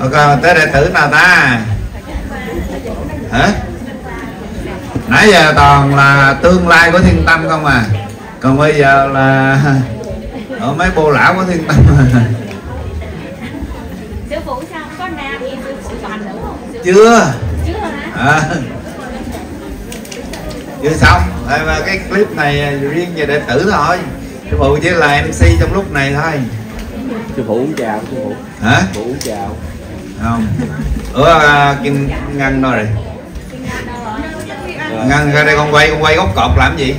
ok tới đệ tử nào ta? Hả? Nãy giờ toàn là tương lai của thiên tâm không à? Còn bây giờ là ở mấy bô lão của thiên tâm sư phụ sao có nam em sư phụ toàn nữ không? Sư chưa. Chưa hả? À. chưa xong. Mà cái clip này riêng về đệ tử thôi. Sư phụ chỉ là mc trong lúc này thôi. Sư phụ uống trà sư phụ. Hả? Sư phụ uống trà không. Ủa à, kim ngân đâu rồi? Ngân ra đây con quay con quay gốc cột làm gì?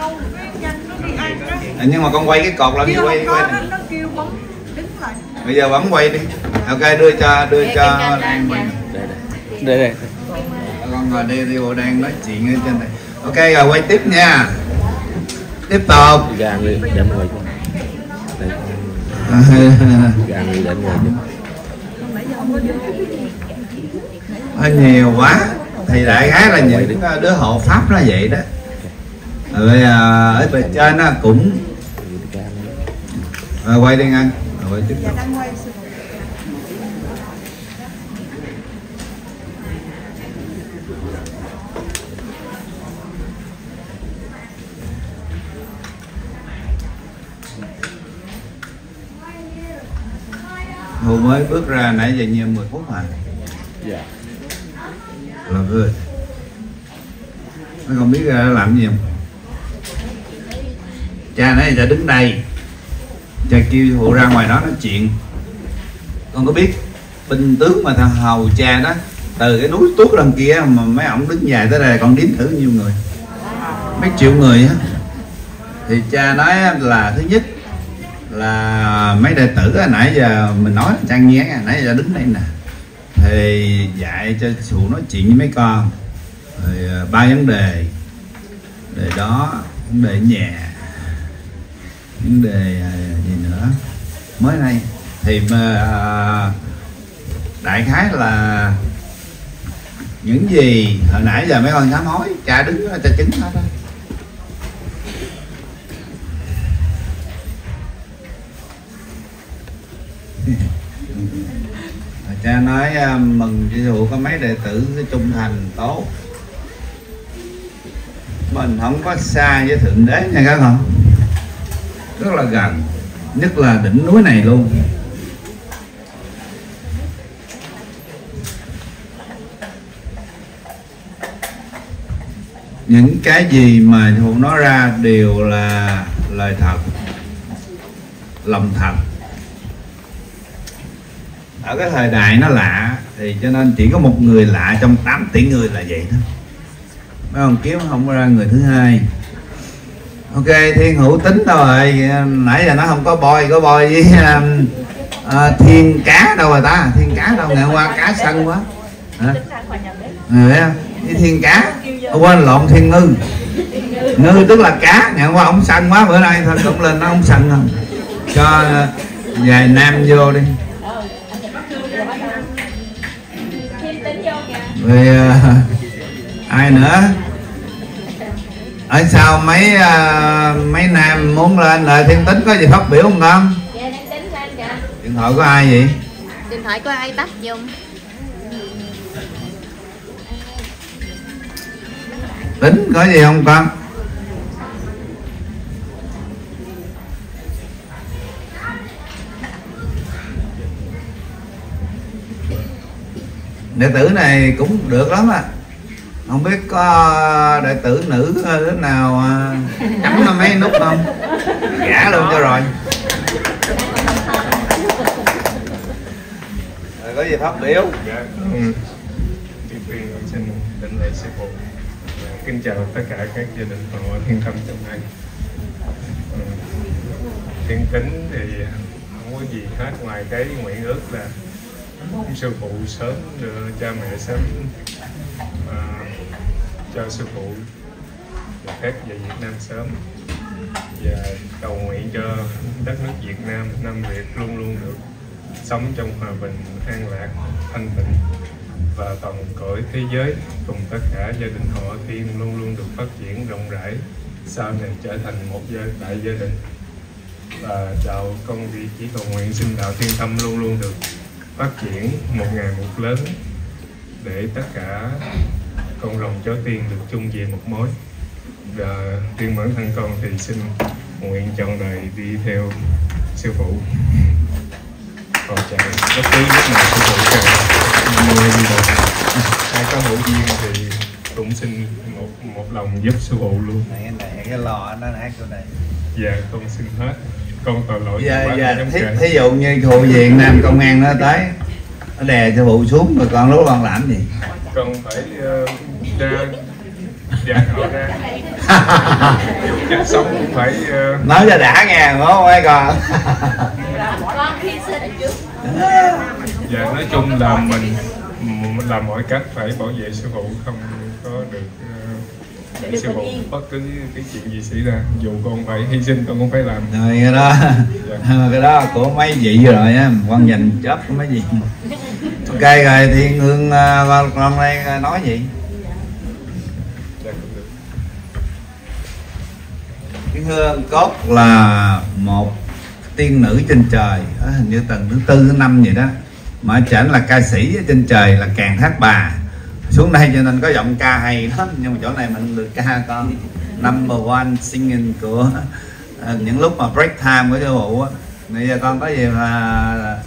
Không cái nhanh nó đi ăn đó À, nhưng mà con quay cái cột làm gì quay quay này. nó, nó kêu bấm đứng lại bây giờ bấm quay đi. Ok đưa cho đưa cho đang quay. Đây đây đây. Con ngồi đây đi bộ đang nói chuyện ở trên này. Ok rồi quay tiếp nha. Tiếp tục. Gà người để ngồi gà người để ngồi hơi nhiều quá. Thì đại khái là những đứa hộ pháp nó vậy đó. Rồi à, ở bề trên nó cũng rồi quay đi ngân rồi quay tiếp dạ tục Hù mới bước ra nãy giờ nhiều 10 phút mà dạ. Là good. Nó không biết ra làm gì không? Cha nãy giờ đứng đây cha kêu phụ ra ngoài đó nói chuyện. Con có biết binh tướng mà thằng hầu cha đó từ cái núi tuốt đằng kia mà mấy ông đứng dài tới đây còn đếm thử nhiêu người. Mấy triệu người á. Thì cha nói là thứ nhất là mấy đệ tử nãy giờ mình nói trang nghe nãy giờ đứng đây nè. Thì dạy cho sụ nói chuyện với mấy con. Rồi à, ba vấn đề. Đề đó vấn đề nhà vấn đề à, gì nữa? Mới đây. Thì mà, đại khái là những gì hồi nãy giờ mấy con sám hối cha đứng cho cha chứng hết đó. Cha nói à, mừng sư phụ có mấy đệ tử trung thành, tốt. Mình không có xa với thượng đế nha các con. Rất là gần, nhất là đỉnh núi này luôn. Những cái gì mà sư phụ nói ra đều là lời thật, lòng thật ở cái thời đại nó lạ thì cho nên chỉ có một người lạ trong 8 tỷ người là vậy thôi. Mấy ông kiếm không ra người thứ hai. Ok thiên hữu tính đâu rồi. Nãy giờ nó không có bôi có bôi với um, à, thiên cá đâu rồi ta? Thiên cá đâu ngày hôm qua cá sân quá. Hả? Ừ, với thiên cá. Ô, quên lộn thiên ngư. Ngư tức là cá ngày hôm qua ông sân quá. Bữa nay thôi cũng lên nó ông sân không. Cho à, vài nam vô đi. Rồi à, ai nữa? Ở sau mấy à, mấy nam muốn lên lại thiên tính có gì phát biểu không con? Dạ đang tính lên kìa. Điện thoại của ai vậy? Điện thoại của ai tắt dùng tính có gì không con đệ tử này cũng được lắm à không biết có đệ tử nữ đứa nào à, nó mấy nút không? Gả luôn cho rồi. Có gì phát biểu? Ừ. Xin định lễ sư phụ. Kính chào tất cả các gia đình họ thiên tâm trong đây. Ừ. Thiên kính thì không có gì hết ngoài cái nguyện ước là sư phụ sớm cha mẹ sớm à, cho sư phụ được phép về Việt Nam sớm. Và cầu nguyện cho đất nước Việt Nam, Nam Việt luôn luôn được sống trong hòa bình, an lạc, thanh tịnh. Và toàn cõi thế giới cùng tất cả gia đình họ thiên luôn luôn được phát triển rộng rãi sau này trở thành một gia đại gia đình. Và đạo con vị chỉ cầu nguyện xin đạo thiên tâm luôn luôn được phát triển một ngày một lớn để tất cả con rồng chó tiên được chung về một mối. Và riêng bản thân con thì xin nguyện chọn đời đi theo sư phụ. Còn chạy bất cứ lúc nào sư phụ cần Di Đà Phật. ai có hữu duyên thì cũng xin một một lòng giúp sư phụ luôn. Này này cái lò nó hát chỗ này. Dạ con xin hết con tội lỗi giờ giống thí, thí dụ như khu viện nam công an nó tới nó đè cho phụ xuống rồi con lúc con làm gì? Con phải uh, ra dạ họ ra. Dạ, sống cũng phải uh, nói cho đã nghe đúng không? Mấy con dạ nói chung là mình mình làm mọi cách phải bảo vệ sư phụ không có được uh, để sư phụ bất cứ cái chuyện gì xảy ra dù con phải hy sinh con cũng phải làm. Rồi cái đó. Cái đó của mấy vị rồi á quan dành chấp của mấy vị. Ok rồi thiên hương à, con con đây nói gì? Dạ cũng được. Thiên hương cốt là một tiên nữ trên trời. Á, hình như tầng thứ tư thứ năm vậy đó. Mà chẳng là ca sĩ ở trên trời là càng thác bà xuống đây cho nên có giọng ca hay lắm nhưng mà chỗ này mình được ca con number one singing của à, những lúc mà break time của sư phụ á. Bây giờ con có gì mà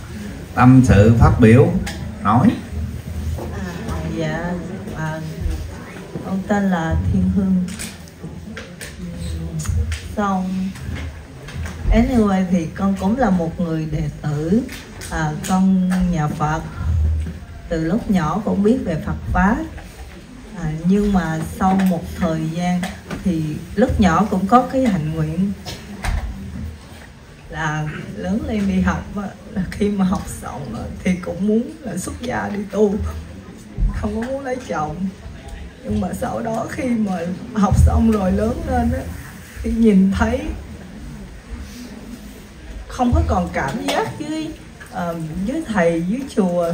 tâm sự phát biểu nói. À, dạ à, con tên là Thiên Hương. Xong anyway thì con cũng là một người đệ tử à, con nhà Phật từ lúc nhỏ cũng biết về Phật pháp. À, nhưng mà sau một thời gian thì lúc nhỏ cũng có cái hạnh nguyện là lớn lên đi học là khi mà học xong thì cũng muốn là xuất gia đi tu. Không có muốn lấy chồng. Nhưng mà sau đó khi mà học xong rồi lớn lên á thì nhìn thấy không có còn cảm giác với với thầy, với chùa,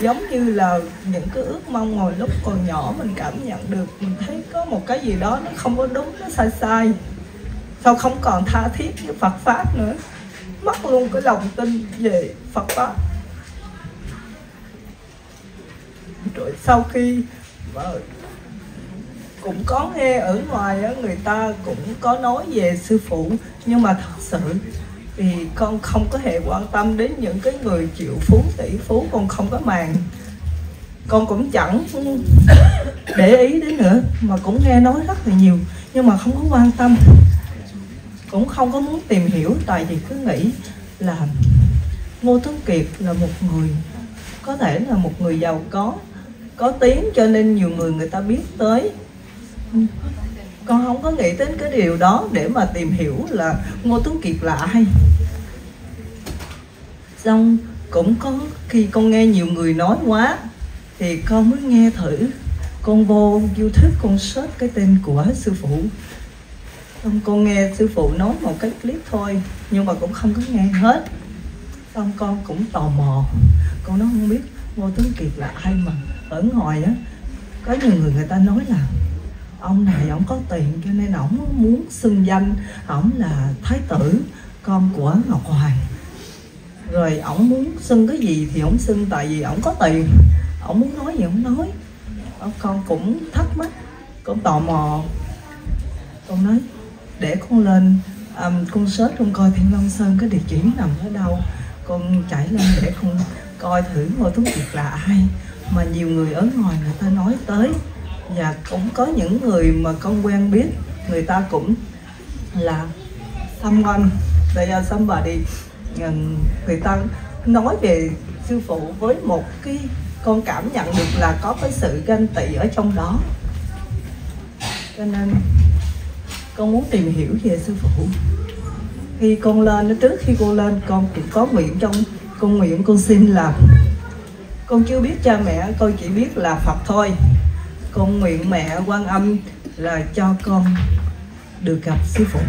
giống như là những cái ước mong hồi lúc còn nhỏ mình cảm nhận được, mình thấy có một cái gì đó nó không có đúng, nó sai sai. Sao không còn tha thiết với Phật pháp nữa? Mất luôn cái lòng tin về Phật pháp. Rồi sau khi mà cũng có nghe ở ngoài người ta cũng có nói về sư phụ, nhưng mà thật sự thì con không có hề quan tâm đến những cái người triệu phú, tỷ phú, con không có màng. Con cũng chẳng để ý đến nữa, mà cũng nghe nói rất là nhiều, nhưng mà không có quan tâm. Cũng không có muốn tìm hiểu, tại vì cứ nghĩ là Ngô Tuấn Kiệt là một người, có thể là một người giàu có có tiếng cho nên nhiều người người ta biết tới. Con không có nghĩ đến cái điều đó để mà tìm hiểu là Ngô Tuấn Kiệt là ai xong, cũng có khi con nghe nhiều người nói quá, thì con mới nghe thử. Con vô youtube con search cái tên của sư phụ. Xong con nghe sư phụ nói một cái clip thôi, nhưng mà cũng không có nghe hết. Xong con cũng tò mò. Con nói không biết ngô tuấn kiệt là ai mà ở ngoài á. Có nhiều người người ta nói là ông này ông có tiền cho nên ổng muốn xưng danh. Ổng là thái tử con của ngọc hoàng rồi ổng muốn xưng cái gì thì ổng xưng tại vì ổng có tiền. Ổng muốn nói gì ổng nói. Con cũng thắc mắc con tò mò. Con nói để con lên um, con search con coi thiên long sơn cái địa chỉ nằm ở đâu. Con chạy lên để con coi thử ngôi tuấn kiệt là ai. Mà nhiều người ở ngoài người ta nói tới. Và cũng có những người mà con quen biết người ta cũng là someone they are somebody người ta nói về sư phụ với một cái con cảm nhận được là có cái sự ganh tị ở trong đó. Cho nên, con muốn tìm hiểu về sư phụ. Khi con lên trước khi cô lên, con cũng có nguyện trong, con nguyện con xin là, con chưa biết cha mẹ, con chỉ biết là phật thôi. Con nguyện mẹ quan âm là cho con được gặp sư phụ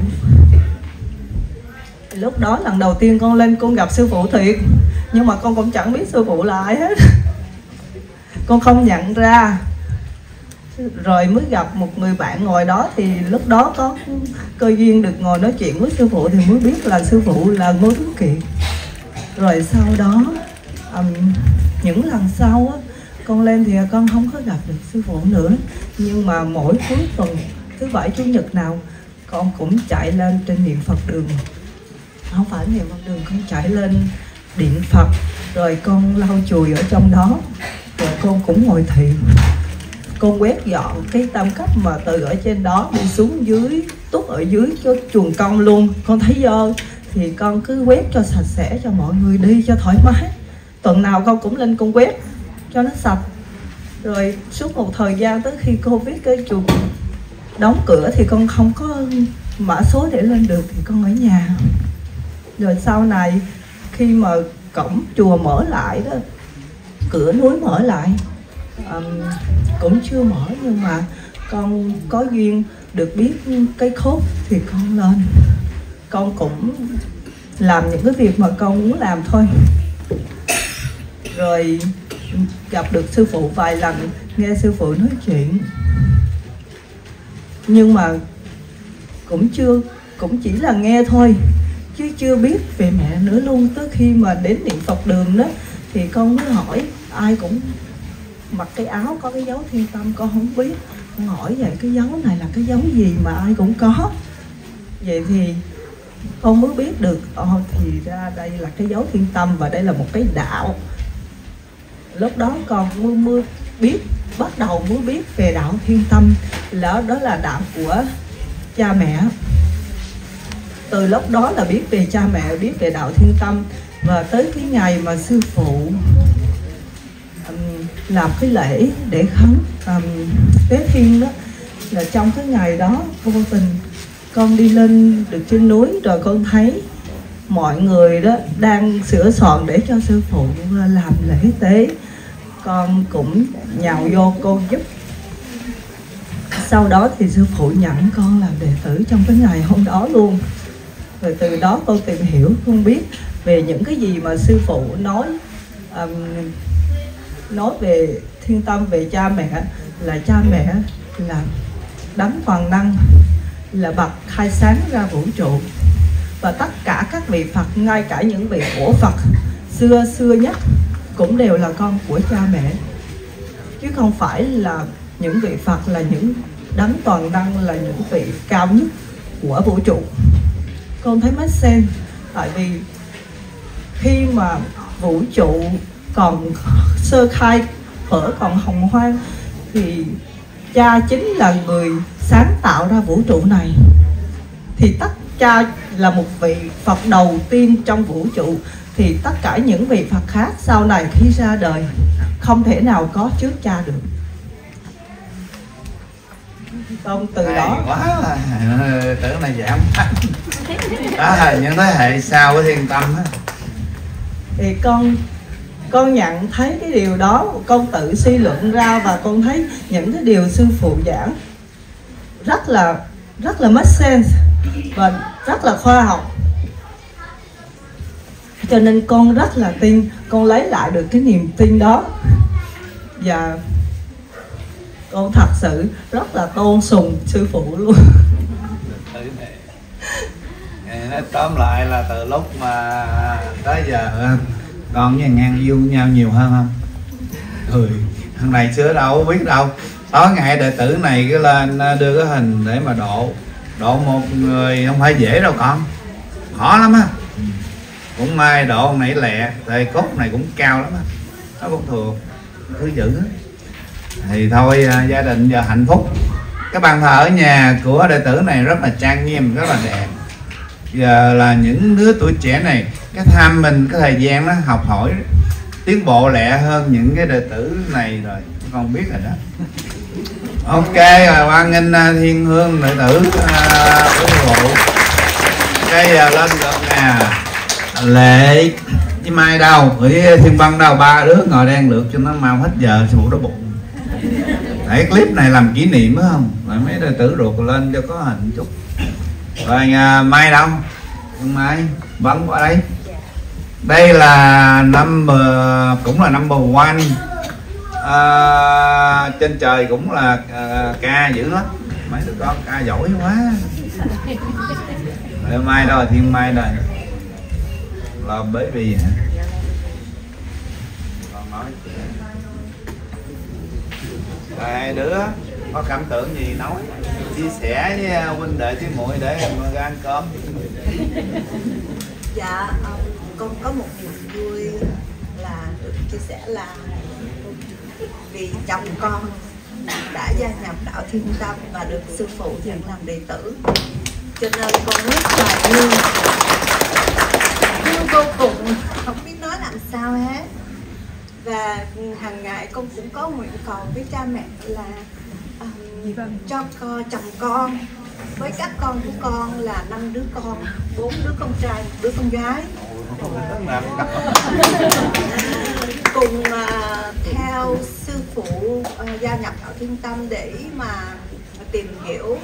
lúc đó lần đầu tiên con lên con gặp sư phụ thiệt. Nhưng mà con cũng chẳng biết sư phụ là ai hết. Con không nhận ra. Rồi mới gặp một người bạn ngồi đó thì lúc đó có cơ duyên được ngồi nói chuyện với sư phụ thì mới biết là sư phụ là ngô tuấn kiệt. Rồi sau đó um, những lần sau á con lên thì con không có gặp được sư phụ nữa. Nhưng mà mỗi cuối tuần thứ bảy chủ nhật nào con cũng chạy lên trên niệm phật đường không phải nhiều con đường con chạy lên điện phật, rồi con lau chùi ở trong đó. Rồi con cũng ngồi thiền. Con quét dọn cái tam cấp mà từ ở trên đó đi xuống dưới, túc ở dưới cho chuồng con luôn. Con thấy dơ thì con cứ quét cho sạch sẽ, cho mọi người đi, cho thoải mái. Tuần nào con cũng lên con quét, cho nó sạch. Rồi suốt một thời gian tới khi covid cái chuồng đóng cửa thì con không có mã số để lên được, thì con ở nhà rồi sau này khi mà cổng chùa mở lại đó cửa núi mở lại um, cũng chưa mở nhưng mà con có duyên được biết cái khốt thì con lên. Con cũng làm những cái việc mà con muốn làm thôi. Rồi gặp được sư phụ vài lần nghe sư phụ nói chuyện. Nhưng mà cũng chưa cũng chỉ là nghe thôi chứ chưa biết về mẹ nữa luôn. Tới khi mà đến niệm phật đường đó thì con mới hỏi ai cũng mặc cái áo có cái dấu thiên tâm con không biết. Con hỏi vậy cái dấu này là cái dấu gì mà ai cũng có? Vậy thì con mới biết được oh, thì ra đây là cái dấu thiên tâm và đây là một cái đạo. Lúc đó con mới, mới biết bắt đầu mới biết về đạo thiên tâm. Là đó là đạo của cha mẹ từ lúc đó là biết về cha mẹ biết về đạo thiên tâm và tới cái ngày mà sư phụ um, làm cái lễ để khấn um, tế thiên đó là trong cái ngày đó vô tình con đi lên được trên núi rồi con thấy mọi người đó đang sửa soạn để cho sư phụ à, làm lễ tế. Con cũng nhào vô cô giúp. Sau đó thì sư phụ nhận con làm đệ tử trong cái ngày hôm đó luôn rồi từ đó con tìm hiểu con biết về những cái gì mà sư phụ nói um, nói về thiên tâm về cha mẹ. Là cha mẹ là đấng toàn năng là bậc khai sáng ra vũ trụ. Và tất cả các vị Phật ngay cả những vị của Phật xưa xưa nhất cũng đều là con của cha mẹ. Chứ không phải là những vị Phật là những đấng toàn năng là những vị cao nhất của vũ trụ con thấy mất sen tại vì khi mà vũ trụ còn sơ khai phở còn hồng hoang thì cha chính là người sáng tạo ra vũ trụ này. Thì tất cha là một vị Phật đầu tiên trong vũ trụ thì tất cả những vị Phật khác sau này khi ra đời không thể nào có trước cha được. Không từ Hay đó. quá là tưởng là giảm đó là những thế hệ sau của thiên tâm á? Thì con con nhận thấy cái điều đó, con tự suy luận ra và con thấy những cái điều sư phụ giảng rất là rất là make sense và rất là khoa học. Cho nên con rất là tin, con lấy lại được cái niềm tin đó. Và con thật sự rất là tôn sùng sư phụ luôn nói tóm lại là từ lúc mà tới giờ con với ngang yêu nhau nhiều hơn không? Ừ thằng này xưa đâu biết đâu. Tối ngày đệ tử này cái lên đưa cái hình để mà độ độ một người không phải dễ đâu con. Khó lắm á. Cũng may độ ông này lẹ thầy cốt này cũng cao lắm á. Nó cũng thường thứ dữ á thì thôi à, gia đình giờ hạnh phúc. Cái bàn thờ ở nhà của đệ tử này rất là trang nghiêm rất là đẹp giờ là những đứa tuổi trẻ này, cái tham mình, cái thời gian nó học hỏi tiến bộ lẹ hơn những cái đệ tử này rồi. Con biết rồi đó. Ok, rồi hoan nghênh à, thiên hương, đệ tử ủng của sư cái giờ lên được nè. Lệ. Với mai đâu? Với thiên văn đâu? Ba đứa ngồi đang lượt cho nó mau hết giờ sụ phụ nó bụng. Để clip này làm kỷ niệm, phải không? Lại mấy đệ tử ruột lên cho có hình chút rồi nhà mai đâu ông mai vẫn qua đây. Đây là number cũng là number one. À, trên trời cũng là à, ca dữ lắm. Mấy đứa con ca giỏi quá. Rồi mai đâu? Thiên mai đây. Là baby hả? Còn nói. Hai đứa có cảm tưởng gì nói. Chia sẻ với à, huynh đệ với muội để em ra ăn cơm. Dạ um, con có một niềm vui là được chia sẻ là vì chồng con đã gia nhập đạo thiên tâm và được sư phụ nhận làm đệ tử. Cho nên con rất là vui vui vô cùng, không biết nói làm sao hết. Và hàng ngày con cũng có nguyện cầu với cha mẹ là um, cho con, chồng con với các con của con là năm đứa con bốn đứa con trai một đứa con gái. Cùng uh, theo sư phụ uh, gia nhập đạo thiên tâm để mà tìm hiểu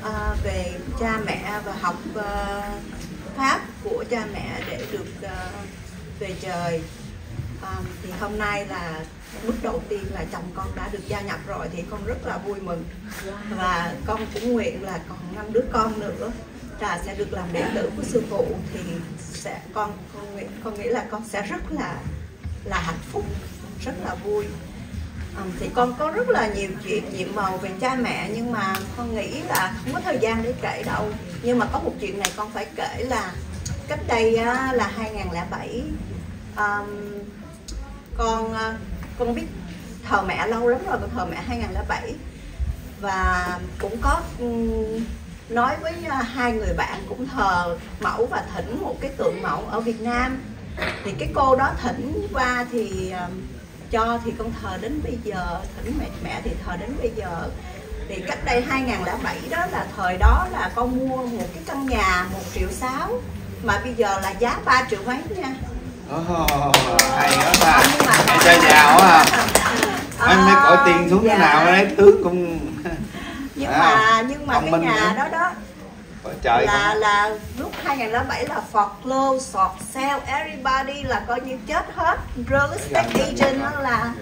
uh, về cha mẹ và học uh, pháp của cha mẹ để được uh, về trời. Um, thì hôm nay là lúc đầu tiên là chồng con đã được gia nhập rồi thì con rất là vui mừng. Và con cũng nguyện là còn năm đứa con nữa. Là sẽ được làm đệ tử của sư phụ thì sẽ con con nguyện con nghĩ là con sẽ rất là là hạnh phúc rất là vui. À, thì con có rất là nhiều chuyện nhiệm màu về cha mẹ nhưng mà con nghĩ là không có thời gian để kể đâu. Nhưng mà có một chuyện này con phải kể là cách đây là 2007 um, con ờ, con biết thờ mẹ lâu lắm rồi con thờ mẹ 2007 và cũng có nói với hai người bạn cũng thờ mẫu và thỉnh một cái tượng mẫu ở Việt Nam. Thì cái cô đó thỉnh qua thì cho thì con thờ đến bây giờ thỉnh mẹ mẹ thì thờ đến bây giờ. Thì cách đây 2007 đó là thời đó là con mua một cái căn nhà một triệu sáu mà bây giờ là giá 3 triệu mấy nha. Oh, hay quá ta cho giàu à. anh mới cõi tiền xuống dạ. cái nào đấy tướng cũng nhưng À, mà nhưng mà cái nhà nữa. đó đó Ôi trời là không là lúc 2007 là foreclose, short sale, everybody là coi như chết hết real estate agent đó là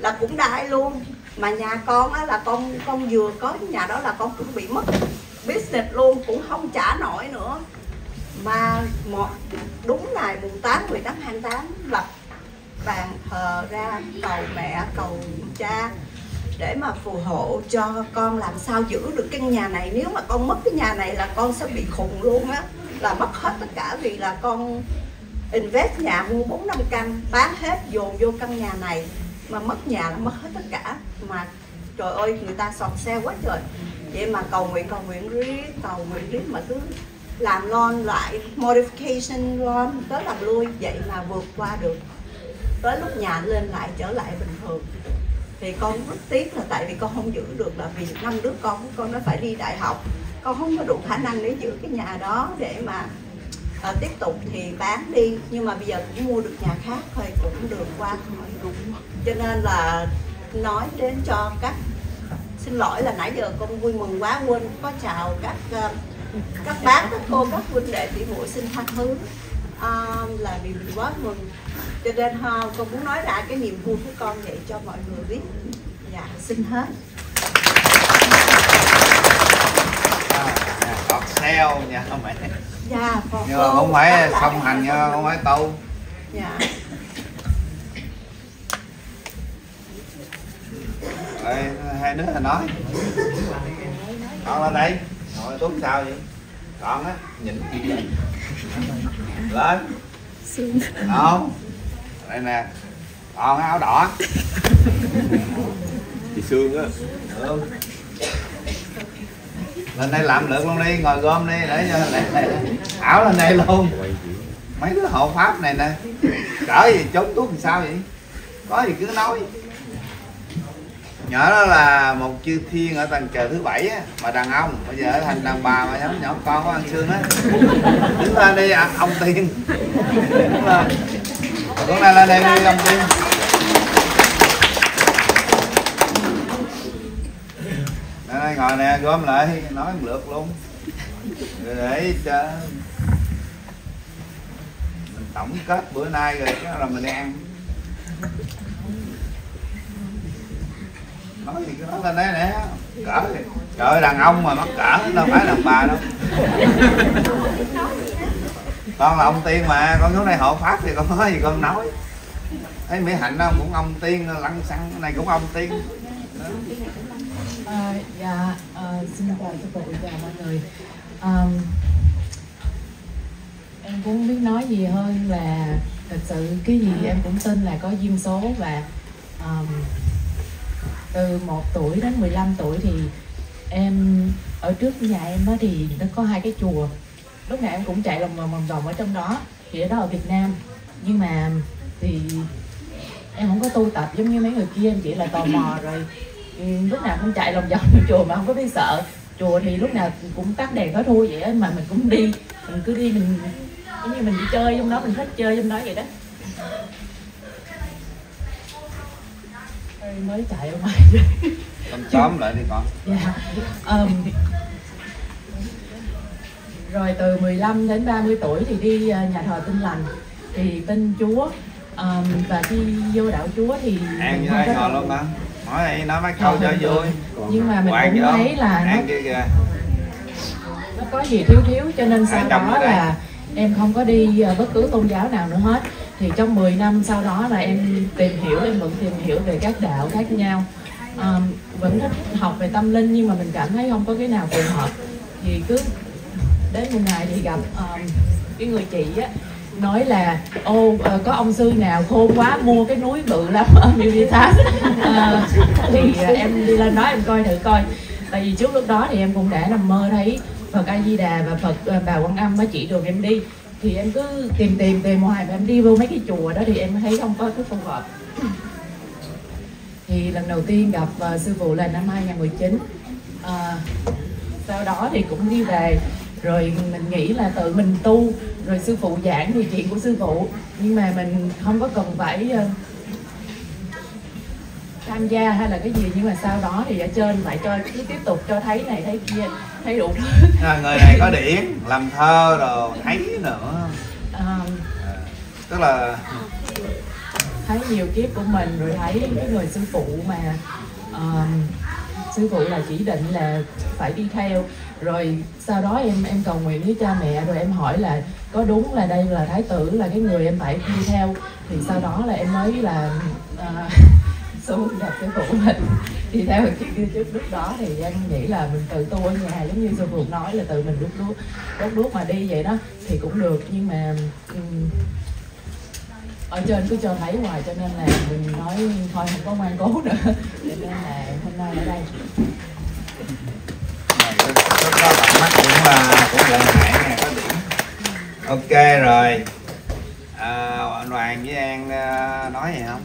là cũng đại luôn mà nhà con á là con con vừa có cái nhà đó là con cũng bị mất business luôn cũng không trả nổi nữa mà một đúng ngày mùng 8 18 28 lập bàn thờ ra, cầu mẹ, cầu cha để mà phù hộ cho con làm sao giữ được căn nhà này. Nếu mà con mất cái nhà này là con sẽ bị khùng luôn á, là mất hết tất cả vì là con invest nhà mua bốn năm căn, bán hết, dồn vô căn nhà này. Mà mất nhà là mất hết tất cả. Mà trời ơi, người ta sọt xe quá trời. Vậy mà cầu nguyện cầu nguyện riết cầu nguyện riết mà cứ làm lon lại, modification lon tới làm lui. Vậy mà vượt qua được tới lúc nhà lên lại trở lại bình thường. Thì con rất tiếc là tại vì con không giữ được là vì năm đứa con của con nó phải đi đại học. Con không có đủ khả năng để giữ cái nhà đó để mà ờ, tiếp tục thì bán đi. Nhưng mà bây giờ cũng mua được nhà khác thôi cũng được qua khỏi cho nên là nói đến cho các xin lỗi là nãy giờ con vui mừng quá quên có chào các à, các bác các cô các huynh đệ tỷ muội xin tha thứ. Ờ, là vì mình quá mừng. Cho nên ha, con muốn nói ra cái niềm vui của con vậy cho mọi người biết. Dạ xin hết. À, còn sale nha mẹ dạ nhưng mà không phải song hành nha không phải tu dạ. Rồi, hai đứa là nói. Con lên đây. Ngồi tuốt sao vậy? Con á nhìn lên. Không đây nè. Con áo đỏ. Chị xương á. Ừ. lên đây làm lượt luôn đi ngồi gom đi để cho để. ảo lên đây luôn. Mấy cái hộ pháp này nè. Cỡ gì trốn tuốt làm sao vậy? Có gì cứ nói nhỏ đó là một chư thiên ở tầng trời thứ bảy á mà đàn ông. Bây giờ thành đàn bà mà giống nhỏ con có ăn xương á. Đứng lên đi à, ông tiên. Đứng lên con này lên đây đi ông tiên. Đây, ngồi nè gom lại nói một lượt luôn. Rồi để cho mình tổng kết bữa nay rồi cái là mình ăn nói gì cứ nói lên đấy nè cỡ trời đàn ông mà mắc cỡ đâu phải đàn bà đâu con là ông tiên mà con xuống đây hộ pháp thì con nói gì con nói thấy mỹ hạnh đâu cũng ông tiên lăng xăng này cũng ông tiên Đó. À, dạ, à, xin chào sư phụ, chào mọi người. à, em cũng không biết nói gì hơn là thật sự cái gì em cũng tin là có duyên số và um, từ 1 tuổi đến 15 tuổi thì em, ở trước nhà em đó thì nó có hai cái chùa. Lúc nào em cũng chạy lòng vòng vòng vòng ở trong đó, thì ở đó ở Việt Nam. Nhưng mà thì em không có tu tập giống như mấy người kia, em chỉ là tò mò rồi. Ừ, lúc nào cũng chạy lòng vòng trong chùa mà không có biết sợ. Chùa thì lúc nào cũng tắt đèn tối thui vậy mà mình cũng đi. Mình cứ đi mình, giống như mình đi chơi trong đó, mình thích chơi trong đó vậy đó. Ôi, mới chạy ở ngoài tóm tóm lại đi con. Dạ. Ờm, rồi từ 15 đến 30 tuổi thì đi ờ, nhà thờ Tinh Lành. Thì tin Chúa Ờm, và khi vô đạo Chúa thì không đây có ngồi luôn đó nói đi nói mấy câu cho vui. Nhưng mà mình cũng vô. thấy là nó, ăn kia kìa nó có gì thiếu thiếu cho nên sau Ai đó đây? là em không có đi ờ, bất cứ tôn giáo nào nữa hết thì trong 10 năm sau đó là em tìm hiểu em vẫn tìm hiểu về các đạo khác nhau. À, vẫn thích học về tâm linh nhưng mà mình cảm thấy không có cái nào phù hợp. Thì cứ đến một ngày thì gặp ờm, cái người chị á nói là ô ờ, có ông sư nào khôn quá mua cái núi bự lắm ở Militas à, thì à, em đi lên đó em coi thử coi. Tại vì trước lúc đó thì em cũng đã nằm mơ thấy Phật A Di Đà và Phật à, Bà Quan Âm mới chỉ đường em đi thì em cứ tìm tìm tìm hoài và em đi vô mấy cái chùa đó thì em thấy không có thứ phù hợp thì lần đầu tiên gặp uh, sư phụ là năm 2019 à, sau đó thì cũng đi về. Rồi mình nghĩ là tự mình tu rồi sư phụ giảng thì chuyện của sư phụ. Nhưng mà mình không có cần phải uh, tham gia hay là cái gì nhưng mà sau đó thì ở trên lại cho cứ tiếp tục cho thấy này thấy kia thấy đủ thứ. À, người này có điển làm thơ rồi thấy nữa. À, À, tức là thấy nhiều kiếp của mình rồi thấy cái người sư phụ mà um, sư phụ là chỉ định là phải đi theo. Rồi sau đó em em cầu nguyện với cha mẹ rồi em hỏi là có đúng là đây là thái tử là cái người em phải đi theo. Thì sau đó là em mới là uh, xuống gặp sư phụ mình thì theo chị kia trước. Lúc đó thì anh nghĩ là mình tự tu ở nhà giống như sư phụ nói là tự mình đút đút đút đút mà đi vậy đó thì cũng được. Nhưng mà um, ở trên cứ cho thấy hoài cho nên là mình nói thôi không có ngoan cố nữa. Cho nên là hôm nay ở đây. Lúc đó bạn mắt cũng là cũng nè có điểm ok rồi. À, anh Hoàng với An à, nói gì không?